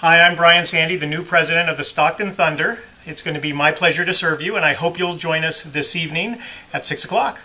Hi, I'm Brian Sandy, the new president of the Stockton Thunder. It's going to be my pleasure to serve you, and I hope you'll join us this evening at 6 o'clock.